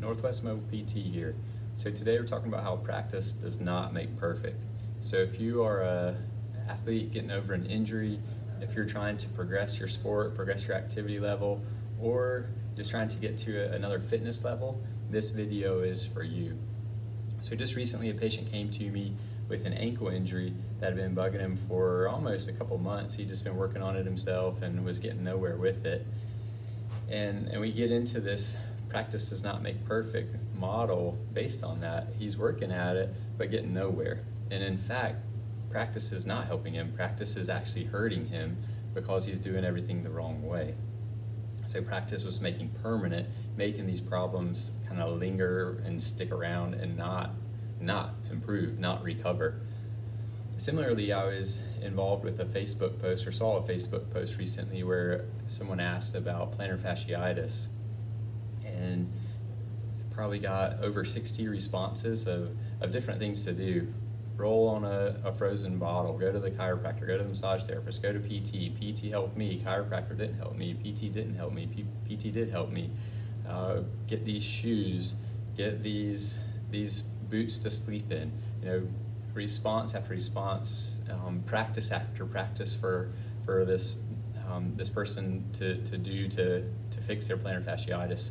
Northwest Mobile PT here. So today we're talking about how practice does not make perfect. So if you are a athlete getting over an injury, if you're trying to progress your sport, progress your activity level, or just trying to get to a, another fitness level, this video is for you. So just recently a patient came to me with an ankle injury that had been bugging him for almost a couple months. He'd just been working on it himself and was getting nowhere with it. And, and we get into this practice does not make perfect model based on that. He's working at it, but getting nowhere. And in fact, practice is not helping him. Practice is actually hurting him because he's doing everything the wrong way. So practice was making permanent, making these problems kind of linger and stick around and not, not improve, not recover. Similarly, I was involved with a Facebook post or saw a Facebook post recently where someone asked about plantar fasciitis and probably got over 60 responses of, of different things to do. Roll on a, a frozen bottle, go to the chiropractor, go to the massage therapist, go to PT. PT helped me, chiropractor didn't help me, PT didn't help me, P PT did help me. Uh, get these shoes, get these these boots to sleep in. You know, response after response, um, practice after practice for for this um, this person to, to do to to fix their plantar fasciitis.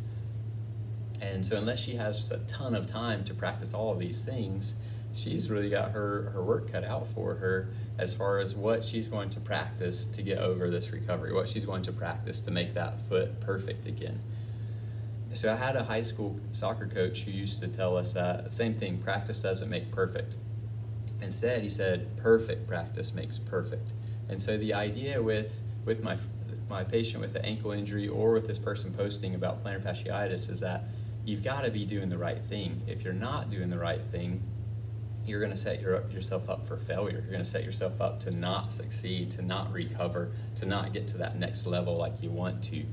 And so unless she has just a ton of time to practice all of these things, she's really got her, her work cut out for her as far as what she's going to practice to get over this recovery, what she's going to practice to make that foot perfect again. So I had a high school soccer coach who used to tell us that same thing, practice doesn't make perfect. Instead, he said, perfect practice makes perfect. And so the idea with, with my, my patient with the ankle injury or with this person posting about plantar fasciitis is that you've got to be doing the right thing. If you're not doing the right thing, you're going to set your, yourself up for failure. You're going to set yourself up to not succeed, to not recover, to not get to that next level like you want to.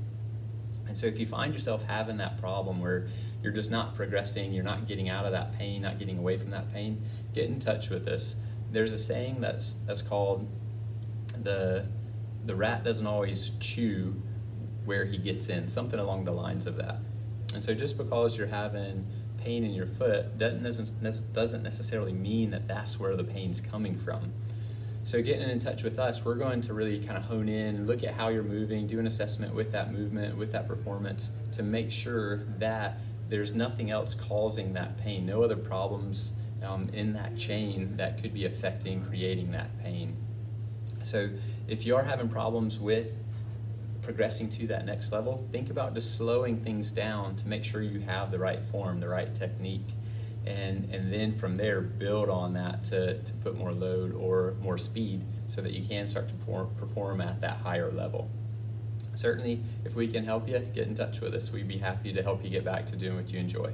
And so if you find yourself having that problem where you're just not progressing, you're not getting out of that pain, not getting away from that pain, get in touch with us. There's a saying that's that's called the the rat doesn't always chew where he gets in, something along the lines of that. And so just because you're having pain in your foot doesn't, necessarily mean that that's where the pain's coming from. So getting in touch with us, we're going to really kind of hone in, look at how you're moving, do an assessment with that movement, with that performance to make sure that there's nothing else causing that pain, no other problems um, in that chain that could be affecting creating that pain. So if you are having problems with progressing to that next level, think about just slowing things down to make sure you have the right form, the right technique, and, and then from there build on that to, to put more load or more speed so that you can start to perform, perform at that higher level. Certainly, if we can help you, get in touch with us. We'd be happy to help you get back to doing what you enjoy.